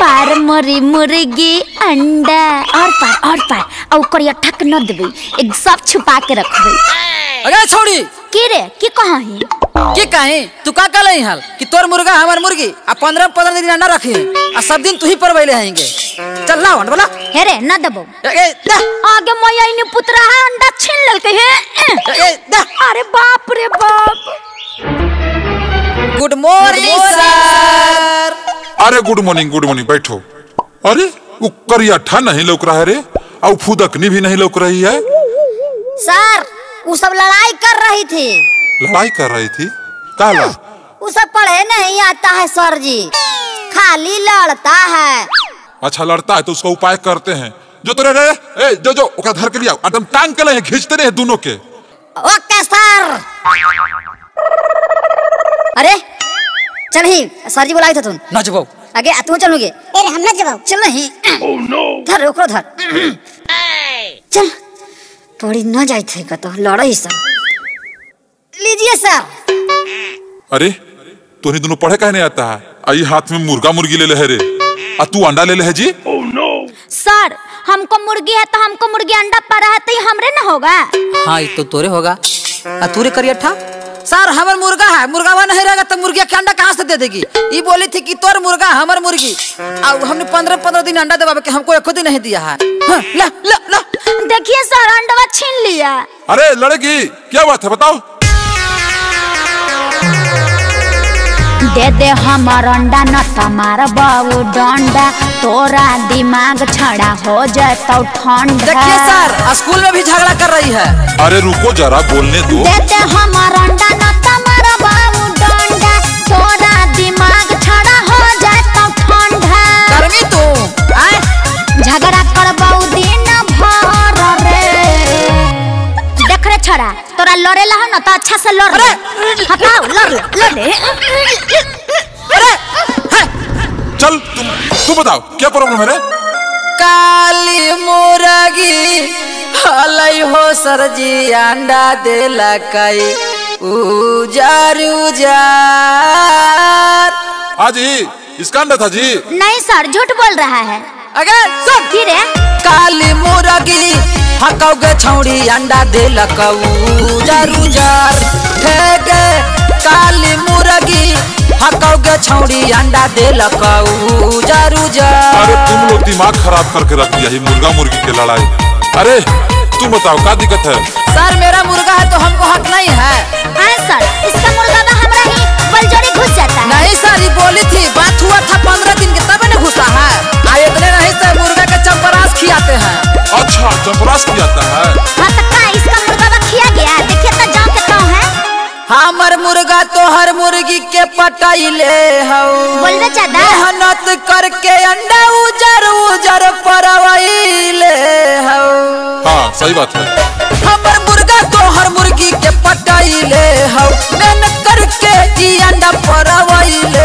पार मरी मुर्गी अंडा। और पार और पार और करिया ठक न देबे एक सब छुपा के रखबे। अरे छोड़ी। की रे की कहा है? की कहीं? तू का कल हाल कि तोर मुर्गा हमार मुर्गी आ पंद्रह पंद्रह दिन अंडा रखी आ सब दिन तू ही परवैले हैंगे चल ला बोला। हे रे न देबो। ए, दा, आगे मैया इने पुतरा है अंडा छीन लेलके हे। ए, ए, दा। अरे बाप रे बाप। Good morning. अरे गुड मॉर्निंग गुड मॉर्निंग बैठो। अरे वो करियाठा नहीं लौक रहा है रे। और फुदकनी भी नहीं लौक रही है। सर वो सब लड़ाई कर रही थी। लड़ाई कर रही थी? काला। वो सब पढ़े नहीं आता है सर जी। खाली लड़ता है। अच्छा लड़ता है तो उसका उपाय करते हैं। जो तेरे रे ए जो जो ओका धर के लिया। एकदम टांग के ले खींचते रहे दोनों के। Okay sir. अरे चल ही सर जी बुलाई था तुम। न जबो आगे तू चलोगे? अरे हम ना जब चल नहीं। धर रोको धर। चल। पड़ी न जाए थे कतो लड़ई सब। लीजिए सर। अरे तो दोनों पढ़े कहने आता है। आई हाथ में मुर्गा मुर्गी ले ले है रे। आ तू अंडा ले ले है जी। ओह नो सर हमको मुर्गी है तो हमको मुर्गी अंडा पड़ा है तो हमरे न होगा। हाँ ये तो तोरे होगा। आ तूरे करियठा सर हमार मुर्गा है। मुर्गावा नहीं रहेगा तो मुर्गिया के अंडा कहाँ से दे देगी? ये बोली थी कि तोर मुर्गा हमार मुर्गी। आ हमने पंद्रह पंद्रह दिन अंडा देवा के हमको एको दिन नहीं दिया है। हाँ, ला ला ला। देखिए सर अंडवा छीन लिया। अरे लड़की क्या बात है बताओ। दे दे हमर अंडा न तमार बाबू डंडा। तोरा दिमाग छड़ा हो जाता ठंडा देखिए सर स्कूल में भी झगड़ा कर रही है। अरे रुको जरा बोलने दो। दे दे हमर अंडा न तमार बाबू डंडा। तोरा दिमाग छड़ा हो जाता ठंडा गर्मी तू आए। झगड़ा करबाऊ दिन भर रे। देख रे छोरा तोरा लड़े ला न तो अच्छा से लड़ रे हटाओ लड़ ले, लड़ ले। अरे है, चल तुम तू बताओ क्या प्रॉब्लम है रे? मुर्गी। हलई हो सरजी अंडा देला कई उजार उजार। हाँ जी इसका अंडा था जी। नहीं सर झूठ बोल रहा है। अगर सुन। की रे। काली मुर्गी हकौगे छौड़ी अंडा देलक उजार उजार। हे गे काली मुर्गी। हकौगे छौड़ी अंडा दे उजार उजार अरे तुम लोग दिमाग खराब करके रख दिया ही मुर्गा मुर्गी के लड़ाई अरे तुम बताओ क्या दिक्कत है? सर मेरा मुर्गा है तो हमको हक नहीं है। हाँ सर इसका मुर्गा बा हमरा ही बलजोरी घुस जाता है। मुर्गा तो हर मुर्गी के पटाइले हऊ मेहनत करके अंडा उजर उजर परवाइले हऊ हाँ सही बात है। हमर मुर्गा तो हर मुर्गी के पटाइले हऊ मेहनत करके ई अंडा परवाइले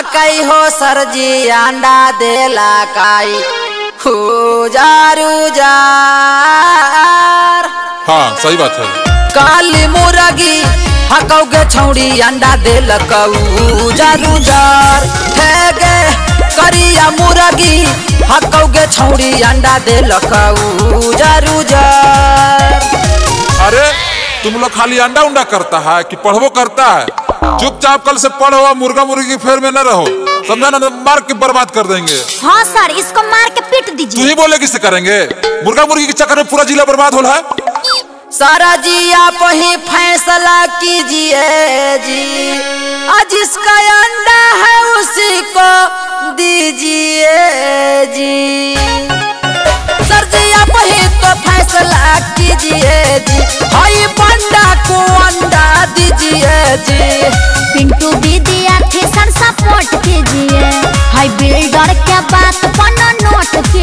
हाकई हो सरजी अंडा देला काई उजार उजार हाँ सही बात है। काली मुर्गी हकौगे छौड़ी अंडा देलक उजार उजार हे गे करिया मुर्गी हकौगे छौड़ी अंडा देलक उजार उजार अरे तुम लोग खाली अंडा उंडा करता है कि पढ़वो करता है? चुपचाप कल से पढ़ो और मुर्गा मुर्गी फेर में न रहो। समझा ना तो मार के बर्बाद कर देंगे। हाँ सर इसको मार के पीट दीजिए। तू ही बोले किससे करेंगे? मुर्गा मुर्गी के चक्कर में पूरा जिला बर्बाद हो रहा है सारा जी आप ही फैसला कीजिए जी। आज जिसका अंडा है उसी को दीजिए जी। सर जी आप ही तो फैसला कीजिए।